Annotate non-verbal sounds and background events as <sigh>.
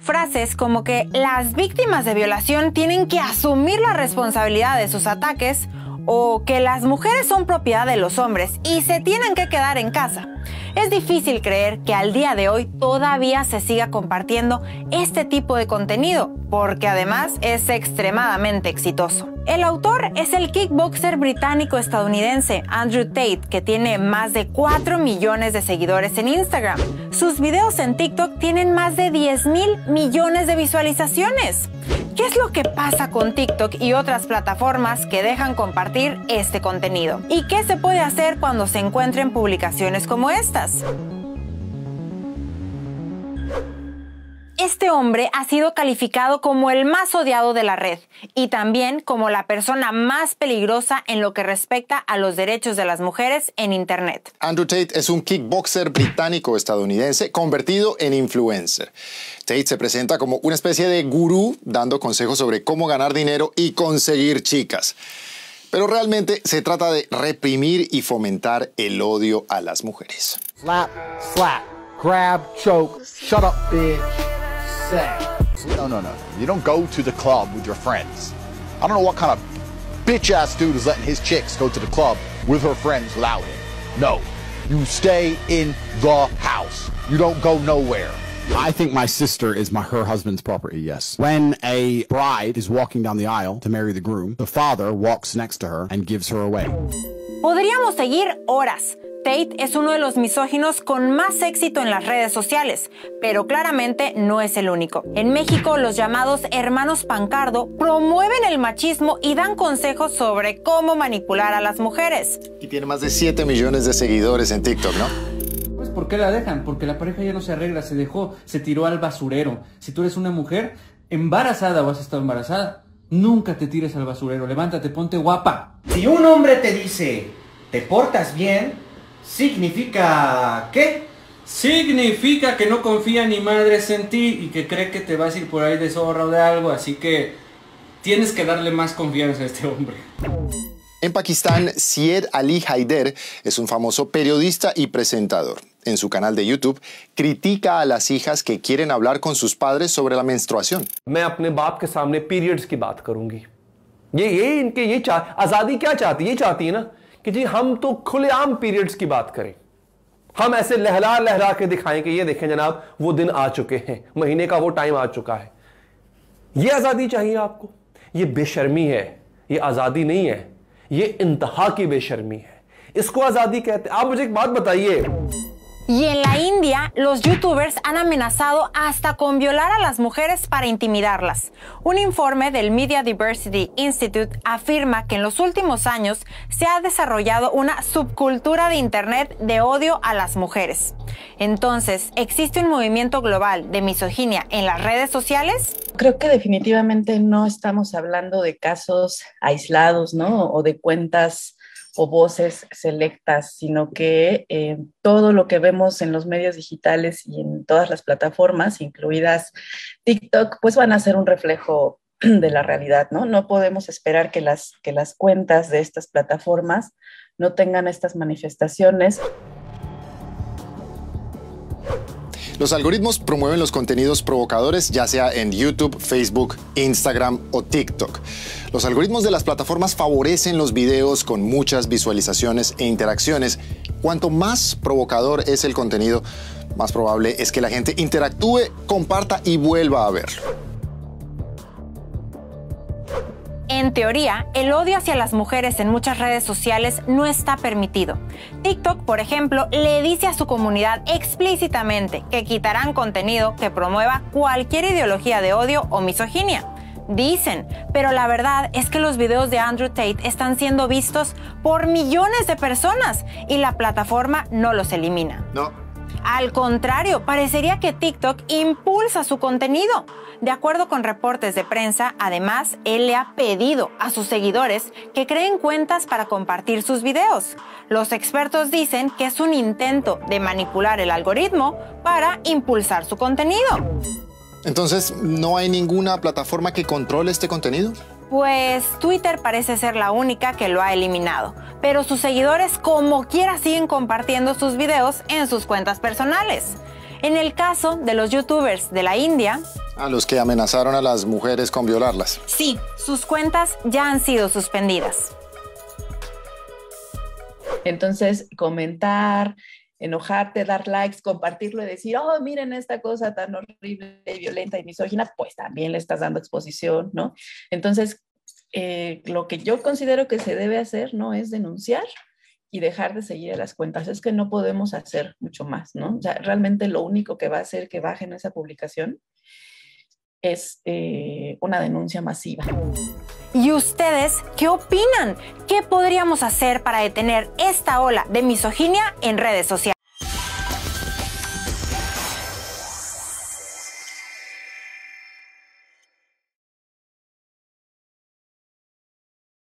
Frases como que las víctimas de violación tienen que asumir la responsabilidad de sus ataques o que las mujeres son propiedad de los hombres y se tienen que quedar en casa. Es difícil creer que al día de hoy todavía se siga compartiendo este tipo de contenido, porque además es extremadamente exitoso. El autor es el kickboxer británico-estadounidense Andrew Tate, que tiene más de 4 millones de seguidores en Instagram. Sus videos en TikTok tienen más de 10 mil millones de visualizaciones. ¿Qué es lo que pasa con TikTok y otras plataformas que dejan compartir este contenido? ¿Y qué se puede hacer cuando se encuentren publicaciones como estas? Este hombre ha sido calificado como el más odiado de la red y también como la persona más peligrosa en lo que respecta a los derechos de las mujeres en Internet. Andrew Tate es un kickboxer británico-estadounidense convertido en influencer. Tate se presenta como una especie de gurú dando consejos sobre cómo ganar dinero y conseguir chicas. Pero realmente se trata de reprimir y fomentar el odio a las mujeres. Slap, slap, grab, choke, shut up, bitch. No, no, no. You don't go to the club with your friends. I don't know what kind of bitch ass dude is letting his chicks go to the club with her friends loud. No. You stay in the house. You don't go nowhere. I think my sister is my her husband's property, yes. When a bride is walking down the aisle to marry the groom, the father walks next to her and gives her away. Podríamos seguir horas. Tate es uno de los misóginos con más éxito en las redes sociales, pero claramente no es el único. En México, los llamados hermanos Pancardo promueven el machismo y dan consejos sobre cómo manipular a las mujeres. Y tiene más de 7 millones de seguidores en TikTok, ¿no? Pues ¿por qué la dejan? Porque la pareja ya no se arregla, se dejó, se tiró al basurero. Si tú eres una mujer embarazada o has estado embarazada, nunca te tires al basurero, levántate, ponte guapa. Si un hombre te dice, te portas bien, ¿Significa qué? Significa que no confía ni madres en ti y que cree que te vas a ir por ahí de zorra o de algo, así que tienes que darle más confianza a este hombre. En Pakistán, Syed Ali Haider es un famoso periodista y presentador. En su canal de YouTube, critica a las hijas que quieren hablar con sus padres sobre la menstruación. मैं अपने बाप के सामने periods की बात करूंगी ये ये इनके ये चाह आज़ादी क्या चाहती ये चाहती है ना कि जी, हम तो खुलेआम पीरियड्स की बात करें। हम ऐसे लहला लहरा के दिखाएँ कि ये देखें जनाब, वो दिन आ चुके हैं, महीने का वो टाइम आ चुका है। ये आज़ादी चाहिए आपको? ये बेशर्मी है, ये आज़ादी नहीं है, ये इंतहा की बेशर्मी है। इसको आज़ादी कहते आप मुझे एक बात बताइए Y en la India, los youtubers han amenazado hasta con violar a las mujeres para intimidarlas. Un informe del Media Diversity Institute afirma que en los últimos años se ha desarrollado una subcultura de Internet de odio a las mujeres. Entonces, ¿existe un movimiento global de misoginia en las redes sociales? Creo que definitivamente no estamos hablando de casos aislados, ¿no? O de cuentas o voces selectas, sino que eh, todo lo que vemos en los medios digitales y en todas las plataformas, incluidas TikTok, pues van a ser un reflejo <clears throat> de la realidad, ¿no? No podemos esperar que las, que las cuentas de estas plataformas no tengan estas manifestaciones. Los algoritmos promueven los contenidos provocadores ya sea en YouTube, Facebook, Instagram o TikTok. Los algoritmos de las plataformas favorecen los videos con muchas visualizaciones e interacciones. Cuanto más provocador es el contenido, más probable es que la gente interactúe, comparta y vuelva a verlo. En teoría, el odio hacia las mujeres en muchas redes sociales no está permitido. TikTok, por ejemplo, le dice a su comunidad explícitamente que quitarán contenido que promueva cualquier ideología de odio o misoginia. Dicen, pero la verdad es que los videos de Andrew Tate están siendo vistos por millones de personas y la plataforma no los elimina. No. Al contrario, parecería que TikTok impulsa su contenido. De acuerdo con reportes de prensa, además, él le ha pedido a sus seguidores que creen cuentas para compartir sus videos. Los expertos dicen que es un intento de manipular el algoritmo para impulsar su contenido. Entonces, ¿no hay ninguna plataforma que controle este contenido? Pues Twitter parece ser la única que lo ha eliminado, pero sus seguidores como quiera siguen compartiendo sus videos en sus cuentas personales. En el caso de los youtubers de la India, A los que amenazaron a las mujeres con violarlas. sí, sus cuentas ya han sido suspendidas. Entonces, comentar, enojarte, dar likes, compartirlo y decir, oh, miren esta cosa tan horrible, violenta y misógina, pues también le estás dando exposición, ¿no? Entonces, eh, lo que yo considero que se debe hacer, ¿no? Es denunciar y dejar de seguir a las cuentas. Es que no podemos hacer mucho más, ¿no? O realmente lo único que va a hacer que bajen esa publicación es eh, una denuncia masiva. ¿Y ustedes qué opinan? ¿Qué podríamos hacer para detener esta ola de misoginia en redes sociales?